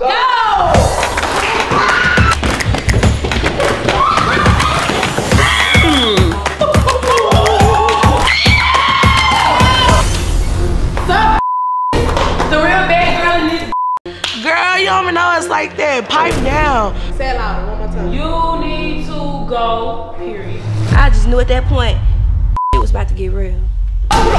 The real bad girl in this. Girl, you don't even know it's like that. Pipe down. Say it louder one more time. You need to go. Period. I just knew at that point it was about to get real. Why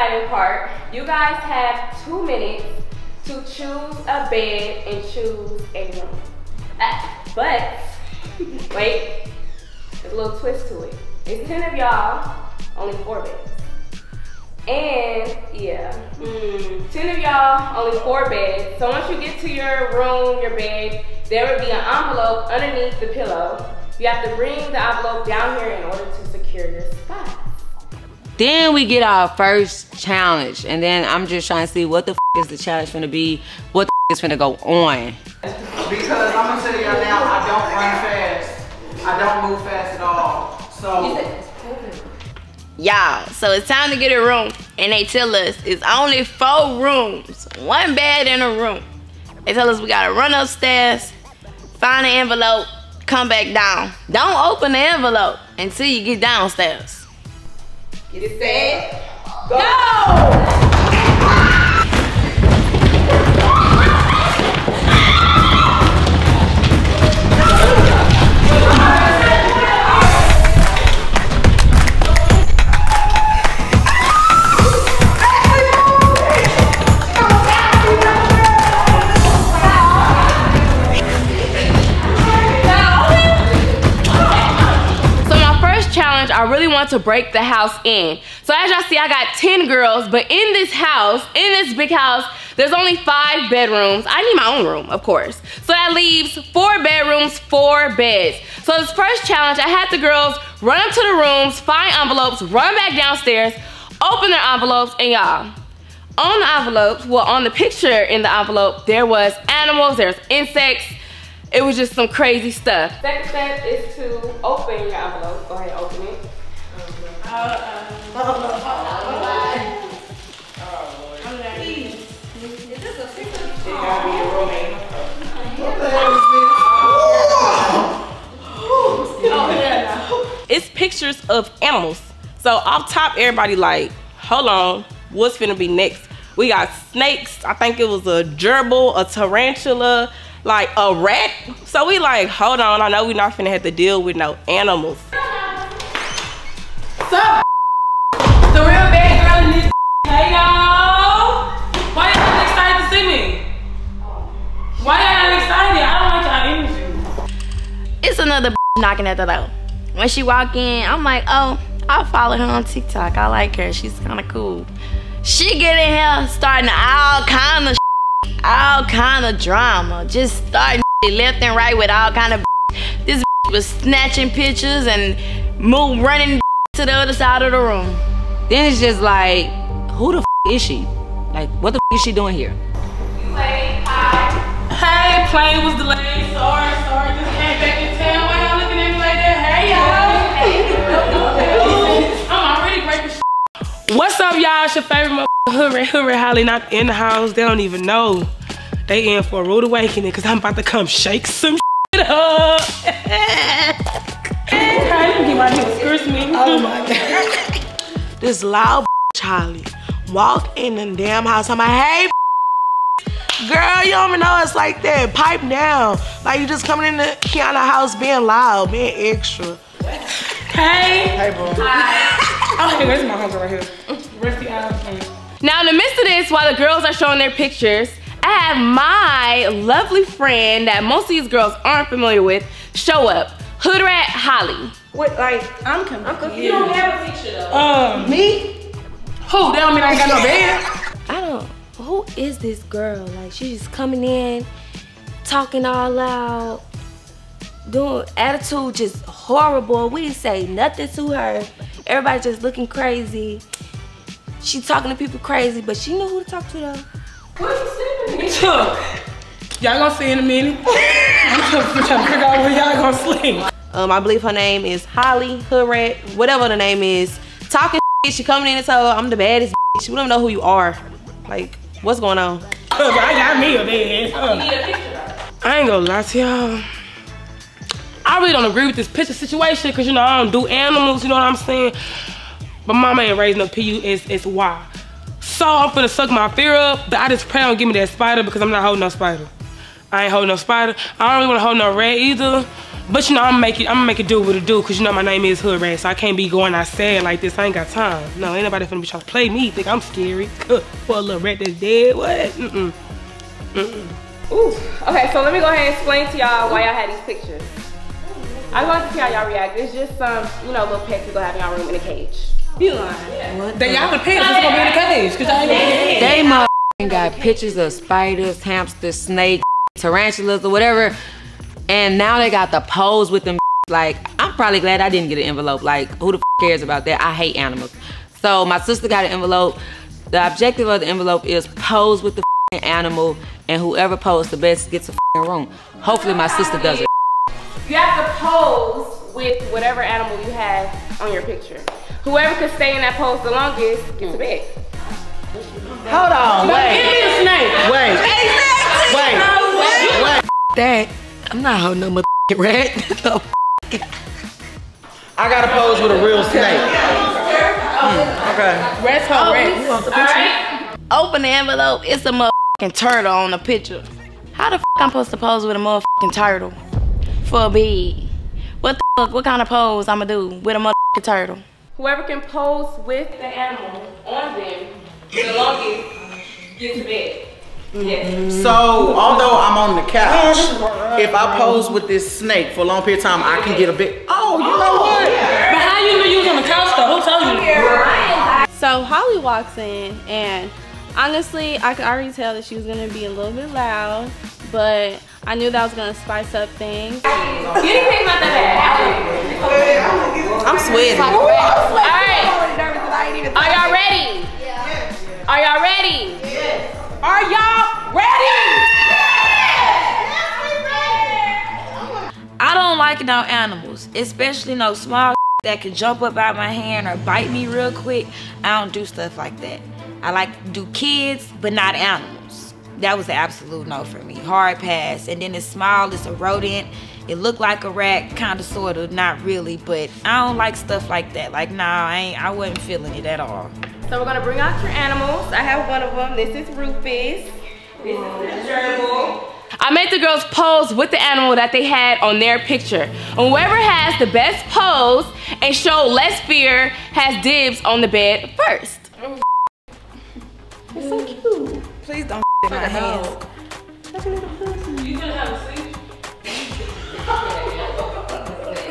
exciting part. You guys have two minutes to choose a bed and choose a room. Ah, but, wait, there's a little twist to it. It's 10 of y'all, only four beds. And, yeah, hmm, 10 of y'all, only four beds. So once you get to your room, your bed, there will be an envelope underneath the pillow. You have to bring the envelope down here in order to secure your. Then we get our first challenge, and then I'm just trying to see what the f- is the challenge gonna be, what the f- is gonna go on. Because I'm gonna tell y'all now, I don't run fast. I don't move fast at all. So Y'all, so it's time to get a room, and they tell us it's only four rooms, one bed in a room. They tell us we gotta run upstairs, find an envelope, come back down. Don't open the envelope until you get downstairs. Get it set, So I really want to break the house in. So as y'all see, I got 10 girls, but in this house, in this big house, there's only five bedrooms. I need my own room, of course. So that leaves four bedrooms, four beds. So this first challenge, I had the girls run up to the rooms, find envelopes, run back downstairs, open their envelopes, and y'all, on the envelopes, well, on the picture in the envelope, there was animals, there's insects. It was just some crazy stuff. Second step is to open your envelope. Go ahead, open it. it's pictures of animals. So off top, everybody like, hold on, what's gonna be next? We got snakes. I think it was a gerbil, a tarantula, like a rat. So we like, hold on, I know we not finna have to deal with no animals. Sup? The real bad girl in this. Hey y'all. Why y'all excited to see me? Why y'all not excited? I don't like y'all energy. it's another knocking at the door. When she walk in, I'm like, oh, I follow her on TikTok. I like her. She's kind of cool. She get in here starting all kind of all kind of drama. Just starting left and right with all kind of This was snatching pictures and move running to the other side of the room. Then it's just like, who the is she? Like, what the is she doing here? Hey, plane was delayed. Sorry, sorry. What's up, y'all? It's your favorite motherfucker, Hurry, Holly, not in the house. They don't even know. They in for a rude awakening because I'm about to come shake some shit up. okay, let me get my new excuse me. Oh my god. this loud Charlie walk in the damn house. I'm like, hey, girl, you don't even know it's like that. Pipe down. Like you just coming in the Kianna house being loud, being extra. Hey. Hey, bro. Oh, hey, where's my homegirl right here? Where's the eyes? Now, in the midst of this, while the girls are showing their pictures, I have my lovely friend that most of these girls aren't familiar with show up. Hood Rat Holly. What, like, I'm confused. You don't have a picture though. Um, Me? Who? That don't mean I ain't got no bed. I don't. Who is this girl? Like she's just coming in, talking all loud, doing attitude just horrible. We didn't say nothing to her. Everybody just looking crazy. She talking to people crazy, but she knew who to talk to though. What Y'all gonna see in a minute. I'm I'm trying to figure out where y'all gonna sleep. Um, I believe her name is Holly Hood Rat, whatever the name is. Talking shit, she coming in and told her I'm the baddest bitch. We don't know who you are. Like, what's going on? I got me a bed. I ain't gonna lie to y'all. I really don't agree with this picture situation because you know I don't do animals, you know what I'm saying? But mama ain't raising no PU, it's, it's why. So I'm finna suck my fear up, but I just pray don't give me that spider because I'm not holding no spider. I ain't holding no spider. I don't really wanna hold no rat either. But you know, I'm make it, I'm gonna make it do what it do, cause you know my name is Hood Rat, so I can't be going outside like this. I ain't got time. No, ain't nobody finna be trying to play me. Think I'm scary. For a little rat that's dead. What? Mm-mm. Mm-mm. Ooh. Okay, so let me go ahead and explain to y'all why y'all had these pictures. I want to see how y'all react. It's just some, you know, little pets you go have in your room in a cage. You lying. They y'all the pets that's gonna be in the cage, cause y'all ain't They motherfucking got pictures of spiders, hamsters, snakes, tarantulas, or whatever. And now they got the pose with them. Like, I'm probably glad I didn't get an envelope. Like, who the f cares about that? I hate animals. So my sister got an envelope. The objective of the envelope is pose with the f animal, and whoever posed the best gets a f room. Hopefully my sister does it. You have to pose with whatever animal you have on your picture. Whoever can stay in that pose the longest gets a bed. Hold on, wait, Give me a snake. wait, wait, wait. That I'm not holding no motherfucking rat. No. I gotta pose with a real snake. Hmm, okay. Rats hold rats. Open the envelope. It's a motherfucking turtle on the picture. How the fuck I'm supposed to pose with a motherfucking turtle for a bed? What the fuck? What kind of pose I'ma do with a motherfucking turtle? Whoever can pose with the animal on them the longest gets a bed. Yes. So, although I'm on the couch, if I pose with this snake for a long period of time, I can get a bit. Oh, you know oh, what? But how you know you was on the couch though? Who told you? So Holly walks in, and honestly, I could already tell that she was gonna be a little bit loud, but I knew that was gonna spice up things. Guinea pig's not think about that bad. I'm sweating. All right. Are y'all ready? Yeah. Are y'all ready? Yes. Are y'all ready? I don't like no animals, especially no small that can jump up out my hand or bite me real quick. I don't do stuff like that. I like to do kids, but not animals. That was an absolute no for me. Hard pass. And then it's small, it's a rodent. It looked like a rat, kind of, sort of, not really, but I don't like stuff like that. Like, nah, I ain't, I wasn't feeling it at all. So we're gonna bring out your animals. I have one of them. This is Rufus. This is the gerbil. I made the girls pose with the animal that they had on their picture. And whoever has the best pose and show less fear has dibs on the bed first. It's so cute. Please don't in my hands.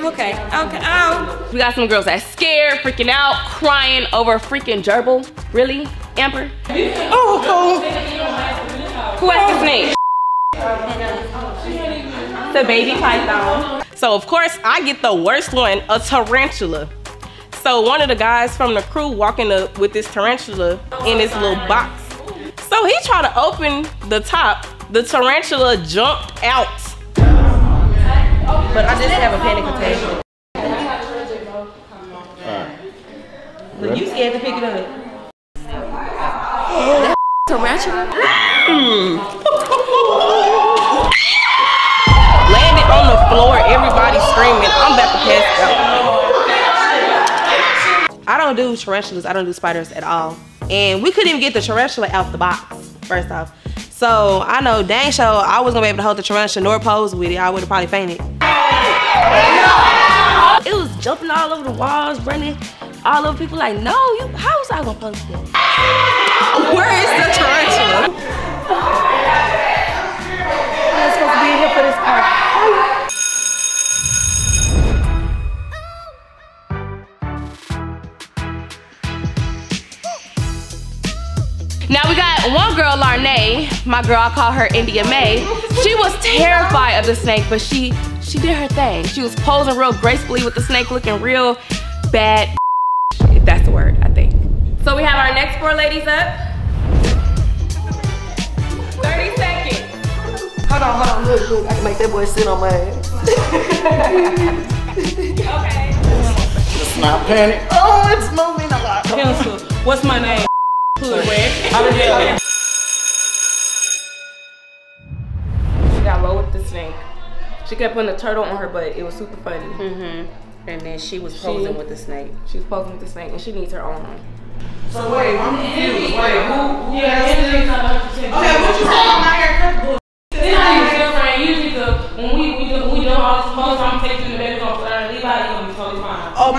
Okay, okay, oh. We got some girls that's scared, freaking out, crying over a freaking gerbil. Really, Amber? Oh, Who has the snake? The baby python. So of course I get the worst one, a tarantula. So one of the guys from the crew walking up with this tarantula in this little box. So he tried to open the top. The tarantula jumped out. But I just have a panic attack. Look, you scared to pick it up. that Tarantula. Hmm. Landed on the floor, everybody screaming. I'm about to pass out. I don't do tarantulas. I don't do spiders at all. And we couldn't even get the tarantula out the box, first off. So I know dang show I was gonna be able to hold the tarantula nor pose with it. I would have probably fainted. It was jumping all over the walls, running all over people like, no, you, how was I gonna post this? Where is the tarantula? One girl, Larnay, my girl, I call her India May. She was terrified of the snake, but she she did her thing. She was posing real gracefully with the snake, looking real bad. If that's the word, I think. So we have our next four ladies up. 30 seconds. Hold on, hold on, look. look, look, I can make that boy sit on my ass. Okay. Let's not panic. Oh, it's moving a lot. Pencil. What's my name? Hood rat. She got low with the snake. She kept putting a turtle on her butt. It was super funny. Mm-hmm. And then she was posing with the snake. She was posing with the snake, and she needs her own. So wait, I'm confused. Wait, who? Yeah, Okay, what you say on my haircut?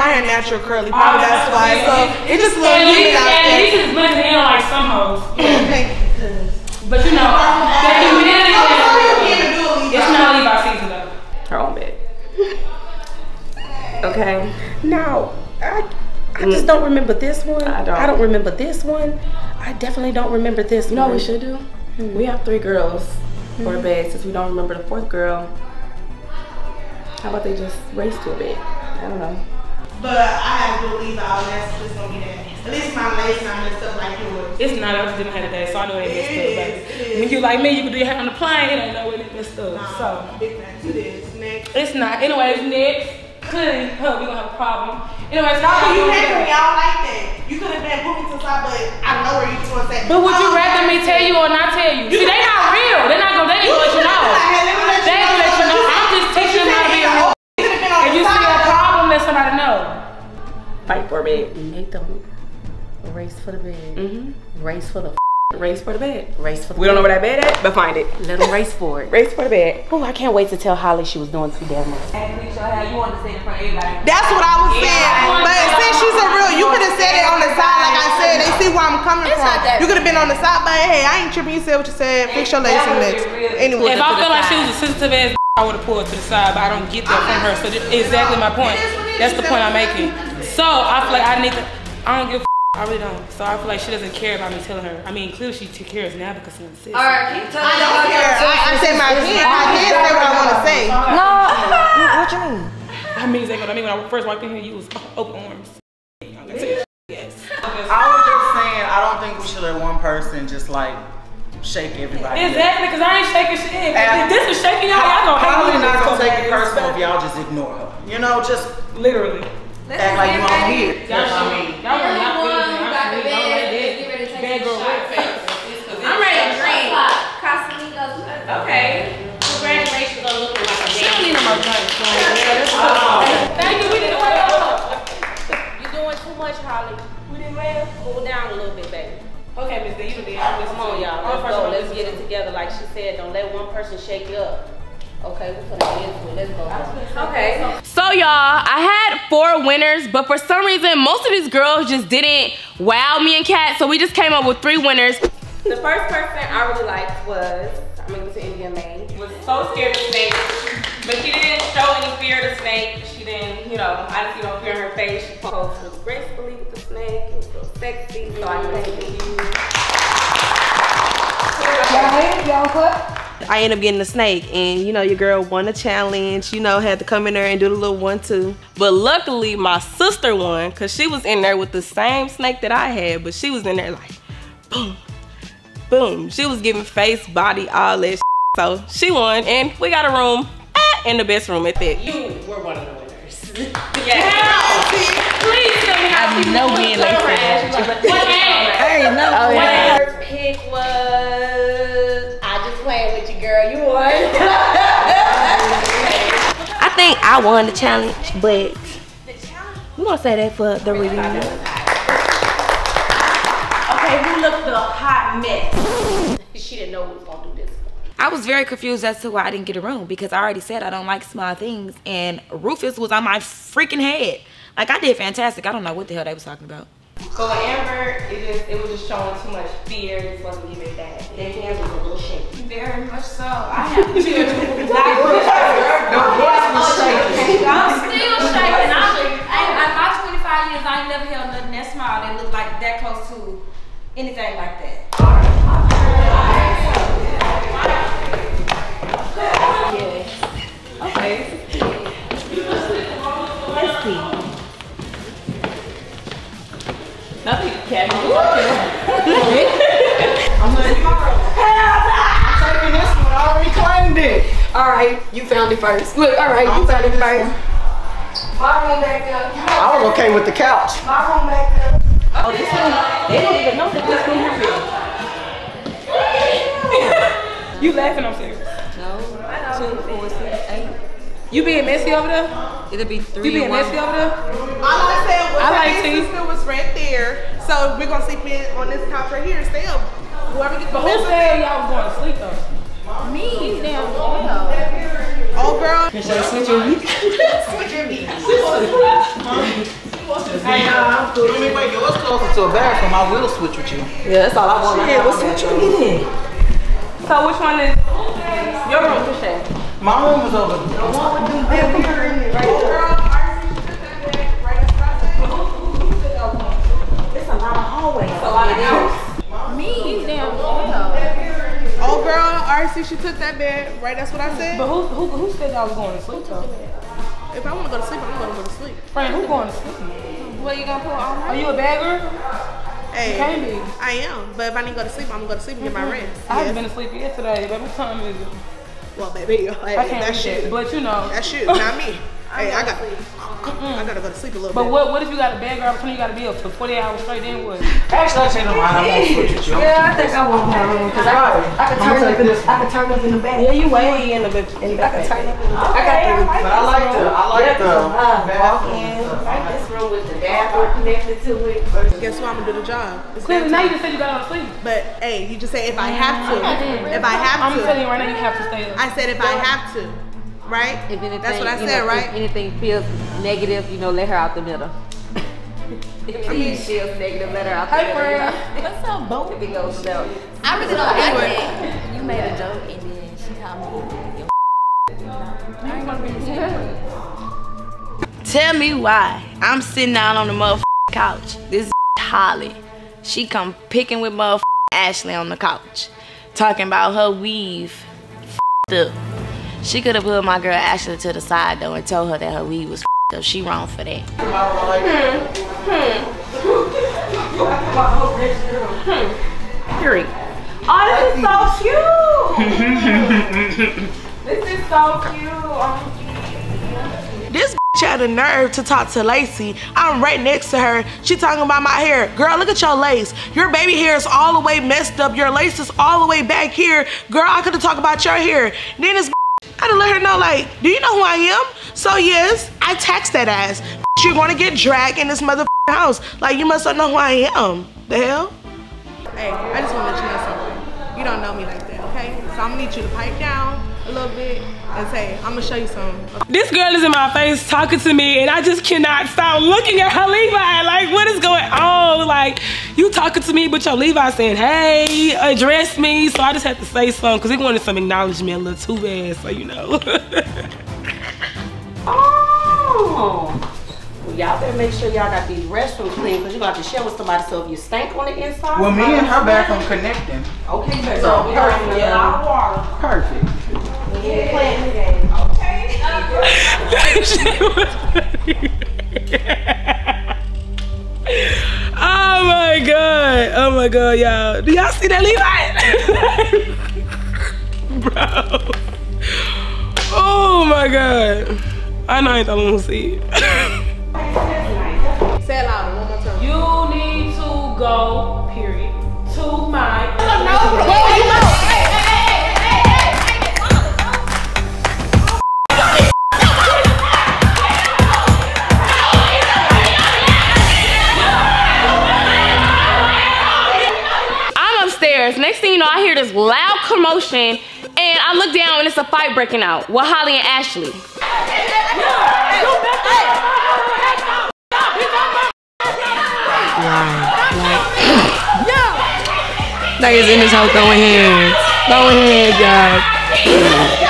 My hair natural curly. Probably oh, that's why. So it just looks At humid least, out at least it's blending in like some hoes. Thank you. But you know, the humidity, I'm sorry you can't do it. it's not Levi season though. Her own bed. Okay. Now, I, I just mm. don't remember this one. I don't. I don't remember this one. I definitely don't remember this You know one. what we should do? Hmm. We have three girls for a bed since we don't remember the fourth girl. How about they just race to a bed? I don't know. But I have to believe all that's just gonna be that. At least my legs not messed up like yours. It's not. I just didn't have a day, so I know it messed It up. is, it is. When you like me, you can do your hair on the plane. Ain't no way it messed up. So Big facts. It is. Next. it's not. Anyways, next. Clearly, huh, we gonna have a problem. Anyways, No, you you came me. I don't like that. You could have been me to side, but I know where you want to say. But would you oh, rather me tell you or not tell you? See, they not real. They're not gonna. They ain't gonna let you know. They ain't gonna let you know. I'm just teaching them how to be a. If you see let somebody know. Fight for a bed. Make them race for the bed. Mm-hmm. Race for the Race for the bed. race for the bed. We don't know where that bed at, but find it. Let them race for it. Race for the bed. Oh, I can't wait to tell Holly she was doing too damn much. That's what I was saying. But since she's a real, you could have said it on the side, like I said. They see where I'm coming it's from. You could have been on the side, but hey, I ain't tripping. You said what you said. Fix your lace next. Anyway. If I feel like she was a sensitive ass, I would have pulled to the side, but I don't get that from her. So that's exactly my point. That's the point I'm making. So I feel like I need to. I don't give. a I really don't. So I feel like she doesn't care about me telling her. I mean, clearly she t- cares now because I'm sis. I don't care. I, I said my opinion. I did say what I want to say. No, what you mean? I mean, exactly what I mean. When I first walked in here, you was open arms. I'm gonna tell you, yes. I was just saying, I don't think we should let one person just like shake everybody. Exactly, because I ain't shaking shit. If this is shaking y'all, y'all gonna hate Probably me. not gonna take it bad. personal if y'all just ignore her. You know, just Literally. act like you don't hear. Y'all I mean, Y'all gonna knock me in. I really don't like that. Bad girl wet. I'm ready to drink. Okay. Congratulations on looking like a damn. Thank you. We did it well. You're doing too much, Holly. We didn't well. Cool down a little bit, baby. Okay, Miss D, you did. Come on, y'all. Let's go. Let's get it together. Like she said, don't let one person shake you up. Okay, we're gonna get into it. Let's go. Okay. So y'all, I had four winners, but for some reason, most of these girls just didn't wow me and Kat, so we just came up with three winners. The first person I really liked was, I'm gonna give it to India May. Was so scared of snakes, but she didn't show any fear of the snake. She didn't, you know, I didn't see no fear in her face. She posed gracefully with the snake. It was so sexy. So I give it to you. I ended up getting a snake, and you know, your girl won a challenge. You know, had to come in there and do the little one two. But luckily, my sister won because she was in there with the same snake that I had, but she was in there like, boom, boom. She was giving face, body, all that. Shit. So she won, and we got a room in the best room at that. You were one of the winners. Please tell me how I know we ain't like What ad? Hey, no. My first oh, pick was, I just playing with you, girl. You won. I think I won the challenge, but we gonna say that for the review. okay, who looked the hot mess? she didn't know we was gonna do this. I was very confused as to why I didn't get a room because I already said I don't like small things, and Rufus was on my freaking head. Like I did fantastic. I don't know what the hell they was talking about. So with Amber, it just it was just showing too much fear. It just wasn't giving that. That hand was a little shaky. Very much so. I have children. the voice was shaking. I'm still shaking. I'm, I, in my 25 years, I ain't never held nothing that small that looked like that close to anything like that. Taking this one. I already claimed it. I right, you found it first. Look, all right, you found it first. My room back there. I was okay with the couch. My room back there. Oh, this one, they don't even know that this one here. You laughing, I'm serious. No, two, four, six, eight. You being messy over there? It'll be three. You being one. messy over there? All I said was I like big tea. sister was right there. So we're gonna sleep in on this couch right here and stay up. Whoever gets But the who best said y'all was going to sleep though? Me, damn well. Oh girl. Hey, uh, you mean wait, yours closer to a bathroom? I will switch with you. Yeah, that's all I want. Yeah, what's what you need? So which one is your room, Krishan? My room is over. Me, girl, RC, she took that bed. Right, that's what I said. But who who who said y'all was going to sleep though? If I wanna go to sleep, I'm gonna go to sleep. Friend, who going to sleep? What you gonna put on Are you a bagger? Hey, can't be. I am. But if I didn't go to sleep, I'm gonna go to sleep and get my mm-hmm. rest. I haven't been asleep yesterday, but what time is it? Well, baby, hey, I can't that's that, you. but you know. That's you, not me. Hey, I got. I gotta go to sleep a little But bit. what what if you got a bad girl opportunity? You got to be up for 48 hours straight. Then what? Actually, I changed my mind. I won't switch with you. Yeah, I think I want my room because I, I can turn up in the, I can turn up in the back. Yeah, you way in the in the I can turn up in the back. I got the. But I like the, I like the uh, bathroom. Like this room with the bathroom connected to it. Guess what? I'm gonna do the job. It's Clearly, now you just said you got to sleep. But hey, you just say if I have to. If I have to. I'm telling you right now, you have to stay up. I said if I have to. Right? If anything, That's what I said, know, right? If anything feels negative, you know, let her out the middle. if anything feels negative, let her out the Hey, middle. friend. What's up, boo? If it goes down. I really don't like that. You made a joke and then she called me. Tell me why I'm sitting down on the motherfucking couch. This is Holly, she come picking with motherfucking Ashley on the couch, talking about her weave f***ed up. She could have put my girl Ashley to the side though and told her that her weave was f***ed up. She wrong for that. Period. Oh, this is so cute. this is so cute. This bitch had the nerve to talk to Lacey. I'm right next to her. She talking about my hair. Girl, look at your lace. Your baby hair is all the way messed up. Your lace is all the way back here. Girl, I could have talked about your hair. Then this bitch, I had to let her know, like, do you know who I am? So yes, I text that ass. You're gonna get dragged in this mother house. Like, you must not know who I am. The hell? Hey, I just wanna let you know something. You don't know me like that, okay? So I'm gonna need you to pipe down a little bit and say, I'm gonna show you something. This girl is in my face talking to me, and I just cannot stop looking at her Levi. Like, what is going on? Like, you talking to me, but your Levi saying, "Hey, address me." So I just had to say something because he wanted some acknowledgement a little too bad. So you know. Oh. Well, y'all better make sure y'all got these restrooms clean because you're going to have to share with somebody. So if you stank on the inside, Well, me and her bathroom connecting. Okay, baby. So, we got perfect. A lot of water. Perfect. oh my god! Oh my god, y'all! Do y'all see that Levi? Bro. Oh my god! I know I ain't the only one see it. Say it louder, one more time. You need to go, loud commotion, and I look down and it's a fight breaking out with Holly and Ashley. Niggas in this hoe throwing hands. Throwing hands, y'all.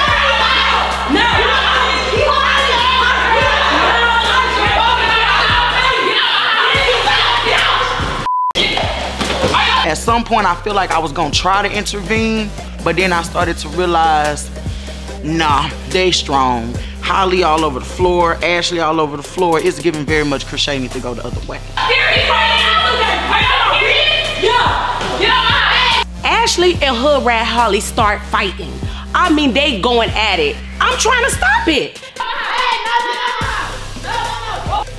Some point, I feel like I was gonna try to intervene, but then I started to realize, nah, they strong. Holly all over the floor, Ashley all over the floor. It's giving very much crochet need to go the other way. Ashley and Hood Rat Holly start fighting. I mean, they going at it. I'm trying to stop it.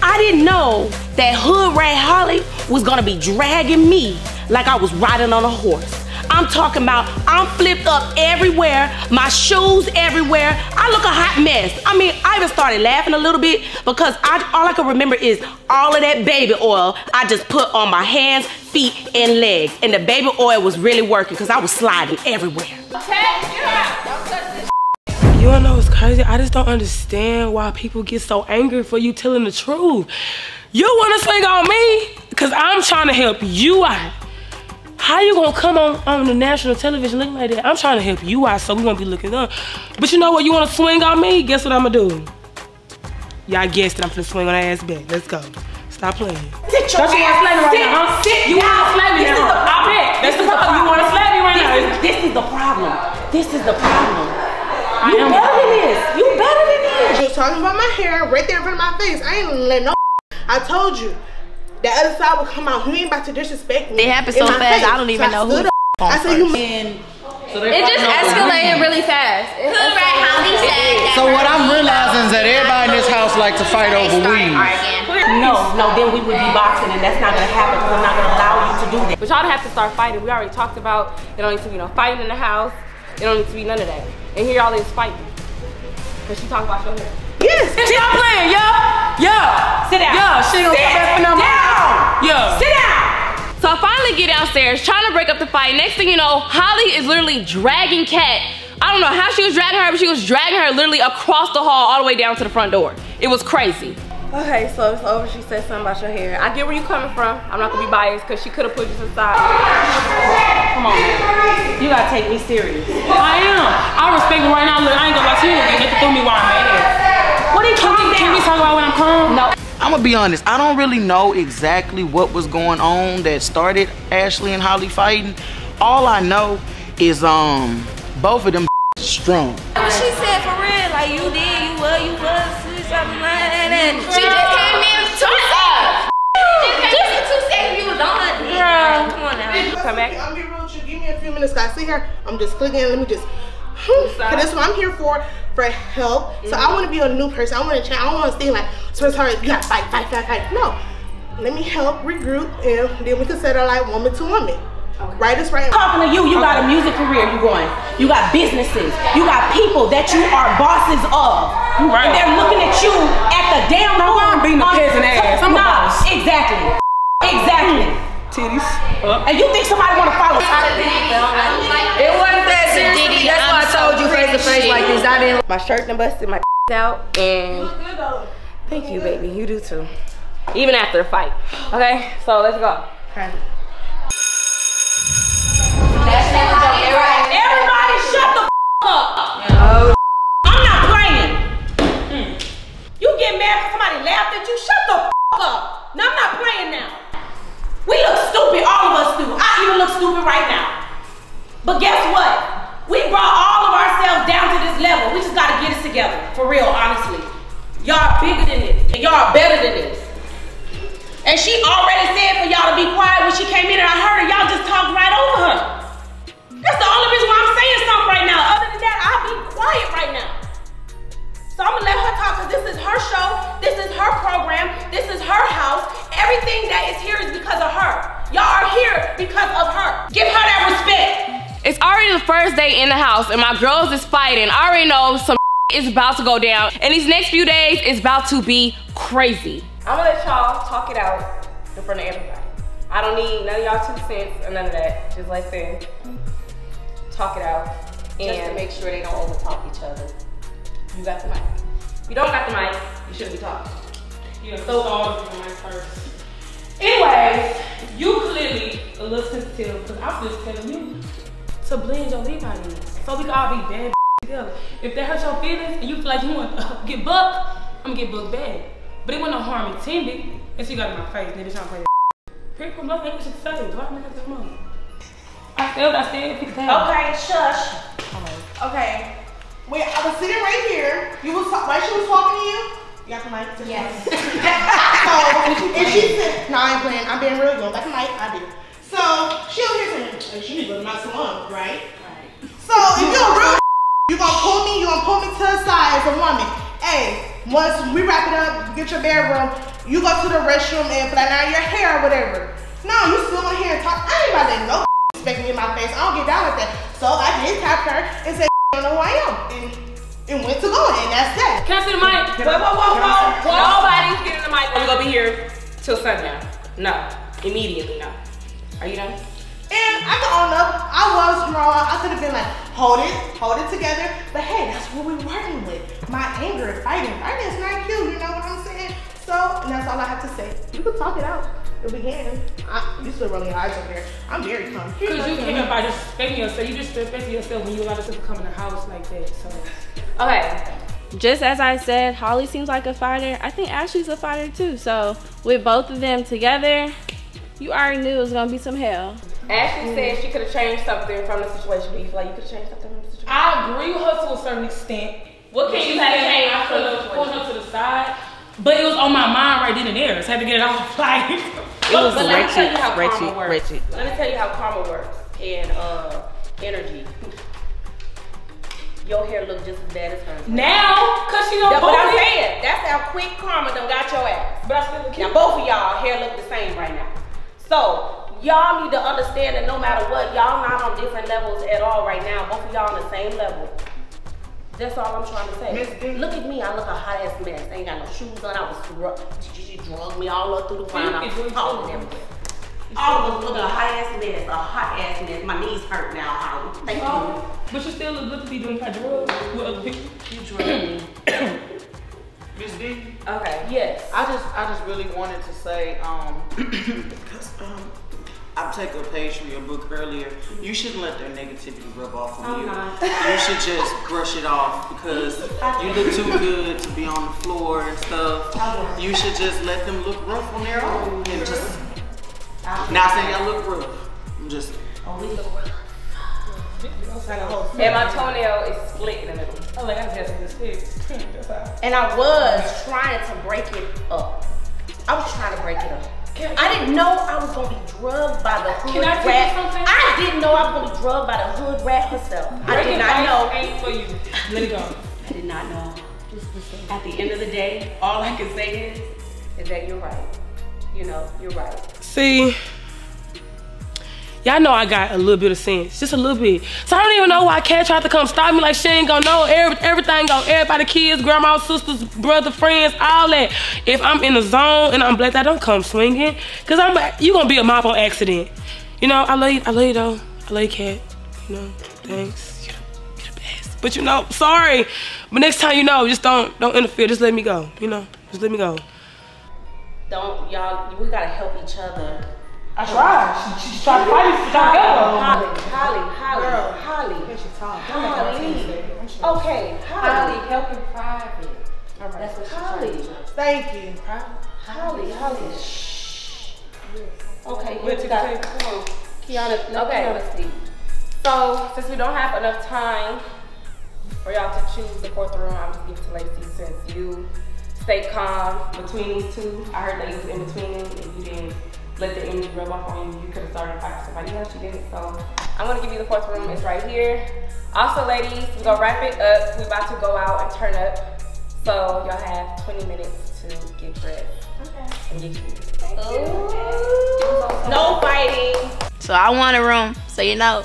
I didn't know that Hood Rat Holly was gonna be dragging me like I was riding on a horse. I'm talking about I'm flipped up everywhere, my shoes everywhere. I look a hot mess. I mean, I even started laughing a little bit because I, all I can remember is all of that baby oil I just put on my hands, feet, and legs. And the baby oil was really working because I was sliding everywhere. You don't know what's crazy? I just don't understand why people get so angry for you telling the truth. You wanna swing on me? Cause I'm trying to help you out. How you gonna come on, on the national television looking like that? I'm trying to help you out, so we gonna be looking up. But you know what? You wanna swing on me? Guess what I'm gonna do? Y'all guessed it. I'm gonna swing on that ass back. Let's go. Stop playing. Sit your Don't you wanna ass- slap me right sit- now, huh? sit You wanna slap me This now, is the? I bet. That's the problem. You wanna slap me right this now. Is, this is the problem. This is the problem. I you am- better than this. You better than this. She was talking about my hair right there in front of my face. I ain't let no. I told you. The other side will come out. You ain't about to disrespect me. It happened so fast, face. I don't even So know stood who- up. I said you. It just escalated really fast. It Hood Rat Holly said. So what I'm realizing is that everybody in this house like to fight over weed. No, no, then we would be boxing, and that's not gonna happen because I'm not gonna allow you to do that. But y'all don't have to start fighting. We already talked about it don't need to be no fighting in the house. It don't need to be none of that. And here y'all is fighting. Cause she talking about your hair. Yes. Stop playing, yo. Yo. Sit down. Yo, she don't Sit come back for no more. down. Yo. Sit down. So I finally get downstairs, trying to break up the fight. Next thing you know, Holly is literally dragging Kat. I don't know how she was dragging her, but she was dragging her literally across the hall all the way down to the front door. It was crazy. Okay, so it's over. She said something about your hair. I get where you're coming from. I'm not gonna be biased because she could have put you to the side. Come on, man. You gotta take me serious. I am. I respect you right now. Look, I ain't gonna lie to you. You get through me while I'm mad. What are you Can talking we, can we talk about when I'm calm? No. I'm gonna be honest. I don't really know exactly what was going on that started Ashley and Holly fighting. All I know is um both of them strong. What She said for real, like you did, you were, you was, something like that. She just came in two seconds. Just in two seconds you was on. Girl, come on now. Come back. I'm being real with you. Give me a few minutes. Guys, see here. I'm just clicking. Let me just. Cause that's what I'm here for, for help. So I want to be a new person. I want to change. I don't want to stay like, so it's hard. You gotta fight, fight, fight, fight. No. Let me help regroup, and then we can settle like woman to woman. Right is right. Talking to you, you got a music career you going. You got businesses. You got people that you are bosses of. right. And they're looking at you at the damn No, door. I'm being a on- peasant ass. I'm a boss. exactly. Exactly. Titties. Up. And you think somebody wanna follow? It wasn't that serious. That's why I told you face to face like this. I didn't. My shirt done busted, my out, and thank you, baby. You do too. Even after the fight. Okay, so let's go. Everybody shut the f- up. Oh. I'm not playing. Hmm. You get mad because somebody laughed at you? Shut the up. No, I'm not playing now. We look stupid, all of us do. I even look stupid right now. But guess what? We brought all of ourselves down to this level. We just gotta get it together. For real, honestly. Y'all bigger than this. And y'all better than this. And she already said for y'all to be quiet when she came in and I heard her. Y'all just talked right over her. That's the only reason why I'm saying something right now. Other than that, I'll be quiet right now. So I'm gonna let her talk because this is her show, Everything that is here is because of her. Y'all are here because of her. Give her that respect. It's already the first day in the house and my girls is fighting. I already know some is about to go down. And these next few days is about to be crazy. I'm gonna let y'all talk it out in front of everybody. I don't need none of y'all two cents or none of that. Just let them talk it out. And Just to make sure they don't overtalk each other. You got the mic. if you don't got the mic, you shouldn't be talking. Yeah, so all of my first. Anyways, you clearly a little sensitive because I'm just telling you to blend your in so we can all be bad together. If that hurts your feelings and you feel like you want to uh, get bucked, I'm gonna get bucked bad. But it wasn't no harm intended. And she got in my face, nigga trying to play that. Pretty cool, nothing what you say. Why am I not come on? I said what I said. Pick it down. Okay, shush. Okay. Wait, I was sitting right here. You was right? She was talking to you. You got the mic. Yes. so and she said, "No, I ain't playing. I'm being real. You got the mic. I do." So she over here saying, "She need to go to my salon, right?" Right. So if you're a real, You gonna pull me, you gonna pull me to the side as a woman. Hey, once we wrap it up, get your bedroom, you go to the restroom and flat out your hair or whatever. No, you still on here and talk. I ain't about to let no expect me in my face. I don't get down with that. So I did tap her and said, you don't know who I am. And, and went to go and that's that. Can I see the mic? Whoa, whoa, whoa, whoa. What? Nobody's getting the mic. We're gonna be here till sundown. No, immediately no. Are you done? And I can own up, I was wrong. I could have been like, hold it, hold it together. But hey, that's what we're working with. My anger and fighting. Fighting is not cute, you know what I'm saying? So, and that's all I have to say. You can talk it out if we can. I, you still rolling your eyes over there. I'm very calm. Because you came up by just disrespecting yourself. You just disrespecting yourself when you allowed yourself to come in the house like that. So, Okay. Just as I said, Holly seems like a fighter. I think Ashley's a fighter too. So with both of them together, you already knew it was gonna be some hell. Ashley said she could have changed something from the situation. Do you feel like you could have changed something from the situation? I agree with her to a certain extent. What can you say? I from could have pulled her to the side. But it was on my mind right then and there. So I had to get it off. Like, It was but let me tell you how wretched, karma works. wretched. Let me tell you how karma works and uh, energy. Your hair look just as bad as hers. now, because she don't That's what I'm it. saying. That's how quick karma done got your ass. But I still look cute. Now both of y'all hair look the same right now. So y'all need to understand that no matter what, y'all not on different levels at all right now. Both of y'all on the same level. That's all I'm trying to say. Look at me, I look a hot ass mess. I ain't got no shoes on. I was drug. She drugged me all up through the front. I You can was do all it. everywhere. All of us look a hot ass mess, a hot ass mess. My knees hurt now, Holly. Thank you. But you still look good to be doing kind of drugs with other people. You drugged me. Miss D, Okay. Yes. I just I just really wanted to say, um, because um, I've taken a page from your book earlier. You shouldn't let their negativity rub off on you. You should just brush it off because you look too good to be on the floor and stuff. You should just let them look rough on their own and just not saying y'all look rough. I'm just oh, And my toenail is split in the middle. Oh, like I just had some mistakes. That's all. And I was trying to break it up. I was trying to break it up. I didn't know I was gonna be drugged by the hood Can I tell you rat. something? I didn't know I was gonna be drugged by the hood rat herself. I did not know. Ain't for you. Let it go. I did not know. At the end of the day, all I can say is, is that you're right. You know, you're right. See, y'all know I got a little bit of sense, just a little bit. So I don't even know why Cat tried to come stop me. Like she ain't gonna know every, everything. Go everybody, kids, grandma, sisters, brother, friends, all that. If I'm in the zone and I'm blessed, I don't come swinging, cause I'm you gonna be a mop on accident. You know, I love you, I love you though. I love you, Cat. You know, thanks. You're you're the best. But you know, sorry. But next time you know, just don't don't interfere. Just let me go. You know, just let me go. Don't y'all. We gotta help each other. I tried. She, she tried to fight me. She tried to help. Holly, Holly, Holly, Holly. Holly. Okay, Holly. helping private. That's what Holly. Thank you. Holly, Holly. Shh. Okay, Wait, you got a come on. Kianna, let Okay. Kianna speak. So, since we don't have enough time for y'all to choose the fourth room, I'm just giving to Lacey since you stayed calm between these two. I heard that you was in between them and you didn't let the energy rub off on you. You could have started a fight with somebody else. You didn't. So, I'm gonna give you the fourth room. It's right here. Also, ladies, we're gonna wrap it up. We're about to go out and turn up. So, y'all have 20 minutes to get dressed. Okay. And get cute. No fighting. So I want a room. So you know,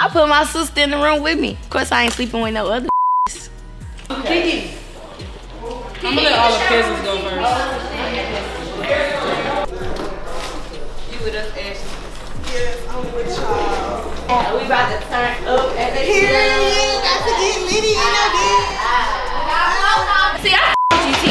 I put my sister in the room with me. Of course, I ain't sleeping with no other. I'm gonna let all the peasants go first. You with us, Ashley. Yes, I'm with y'all. we about to turn up at the Period. Got to get litty in a bit. See, I f- you, T.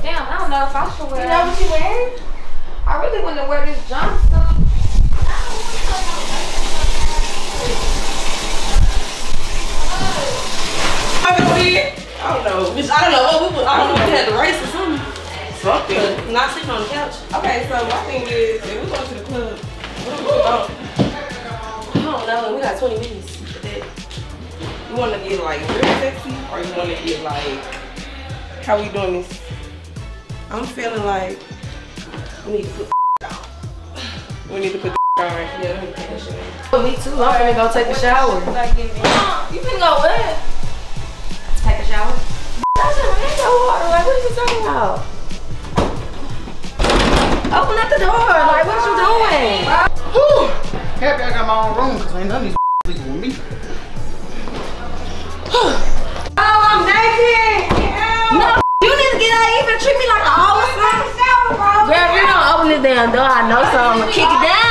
Damn, I don't know if I should wear You know what you wearing? I really want to wear this jumpsuit. Not sleeping on the couch. Okay, so my thing is, if we go to the club, what are we doing? Oh. I don't know. We got 20 minutes. for. You want to get like real sexy, or you want to get like, how we doing this? I'm feeling like We need to put out. We need to put on. Yeah, let me put that shit in. Me too. I'm finna go take a shower. You finna go what? Take a shower. That's a rainbow water. Like, what are you talking about? Open up the door. Like, what you doing? Whew. Happy I got my own room because ain't none of these sleeping with me. Oh, I'm naked. No, you need to get out. You finna treat me like a hoe or something. Girl, if you don't open this damn door, I know so I'm gonna kick it down.